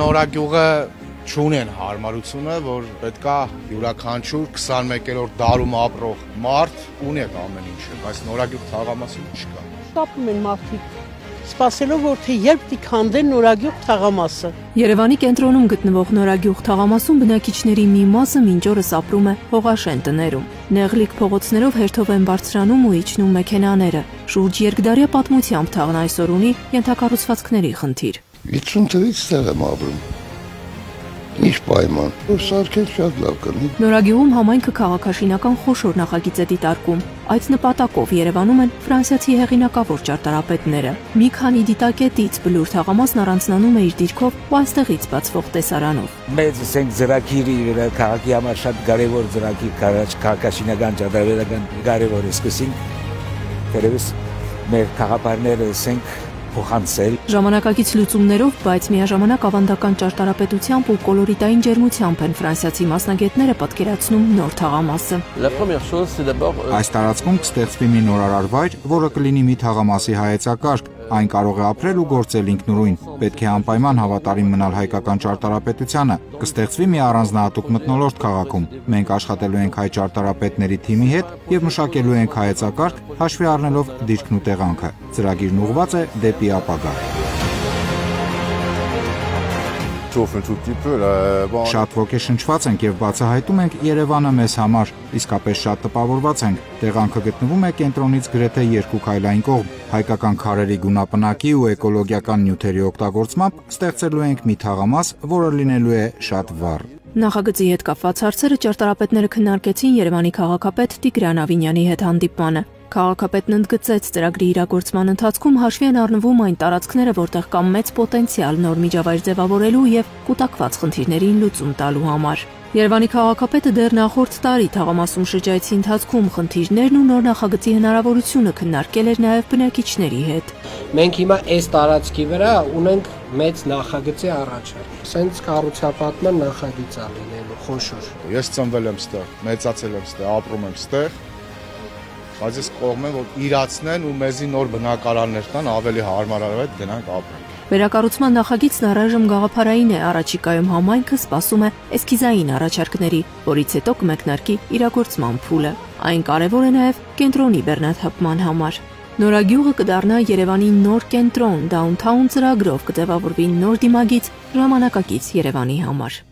նորագյուղը չունեն հարմարությունը, որ պետքա յուրաքանչյուր 21-րդ դարում ապրող մարդ ունի այդ ամեն ինչը, բայց նորագյուղ թաղամասում չկա։ Ստապում են մարդիկ սպասելով որ թե երբ դիքանդեն նորագյուղ թաղամասը։ Երևանի կենտրոնում գտնվող նորագյուղ թաղամասում բնակիչների մի մասը մինչ օրս ապրում է հողաշեն տներում։ Նեղլիկ փողոցներով հերթով են բարձրանում ու իջնում մեքենաները։ Շուրջ երկդարյա պատմությամբ թաղն այսօր ունի ենթակառուցվածքների խնդիր։ 50 թվից ստեղ եմ ապրում։ Ինչ պայման։ Սարքել շատ լավ կլինի։ Նորագյուղում համայնքը քաղաքաշինական խոշոր նախագիծ է դիտարկում։ Այդ նպատակով Երևանում են ֆրանսիացի հեղինակավոր ճարտարապետները։ Մի քանի դիտակետից բլուր թաղամասն առանձնանում է իր դիրքով ու այստեղից բացվող տեսարանով։ Մեծ ասենք ծրագիրի քաղաքի համար շատ կարևոր ծրագիր քաղաքաշինական ճարտարապետական կարևոր է սկսին։ Դերևս մեր քաղաքարները ասենք փոխանցել։ Ժամանակակից լուծումներով, բայց միաժամանակ ավանդական ճարտարապետությամբ ու կոլորիտային ջերմությամբ են ֆրանսիացի մասնագետները պատկերացնում նոր թաղամասը։ euh, Այս տարածքում կստեղծվի մի նորարար վայր, որը կլինի մի թաղամասի հայեցակարգ, Այն կարող է ապրել ու գործել ինքնուրույն։ Պետք է անպայման հավատարիմ մնալ հայկական ճարտարապետությանը։ Կստեղծվի մի առանձնահատուկ մթնոլորտ քաղաքում։ Մենք աշխատելու ենք հայ ճարտարապետների թիմի հետ եւ մշակելու ենք հայեցակարգ, հաշվի առնելով դիրքն ու տեղանքը։ Ծրագիրն ուղղված է դեպի ապագա։ Շատ ոգեշնչված ենք եւ բացահայտում ենք Երևանը մեզ համար։ Իսկապես շատ տպավորված ենք։ Տեղանքը գտնվում է կենտրոնից գրեթե երկու քայլային կողմ։ Հայկական քարերի գունապնակի ու էկոլոգիական նյութերի օգտագործմամբ ստեղծելու ենք մի թաղամաս, որը լինելու է շատ վառ։ Նախագծի հետ կապված հարցերը ճարտարապետները քննարկեցին Երևանի քաղաքապետ Տիգրան Ավինյանի հետ հանդիպմանը։ Քաղաքապետն ընդգծեց ծրագրի իրագործման ընթացքում հաշվի են առնվում այն տարածքները, որտեղ կա մեծ պոտենցիալ նոր միջավայր ձևավորելու եւ կուտակված խնդիրներին լուծում տալու համար։ Երևանի քաղաքապետը դեռ նախորդ տարի թաղամասում շրջայցի ընթացքում խնդիրներն ու նոր նախագծի հնարավորությունը քննարկել էր նաև բնակիչների հետ։ Մենք հիմա այս տարածքի վրա ունենք մեծ նախագծի առաջարկ։ Սենց կառուցապատման նախագիծ ա լինելու խոշոր։ Ես ծնվել եմ ստեղ, մեծացել եմ ստեղ, ապրում եմ ստեղ բայց ես կողմ եմ որ իրացնեն ու մեզի նոր բնակարաններ տան ավելի հարմարավետ գնանք ապրենք Վերակառուցման նախագիծն առայժմ գաղափարային է, առաջիկայում համայնքը սպասում է էսքիզային առաջարկների, որից հետո կմեկնարկի իրագործման փուլը։ Այն կարևոր է նաև կենտրոնի բեռնաթափման համար։ Նորագյուղը կդառնա Երևանի նոր կենտրոն, դաունթաուն ծրագրով կտևավորվի նոր դիմագիծ ժամանակակից Երևանի համար։